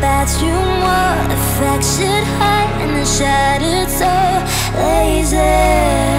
bats you more Affection high and the shattered soul Lazy.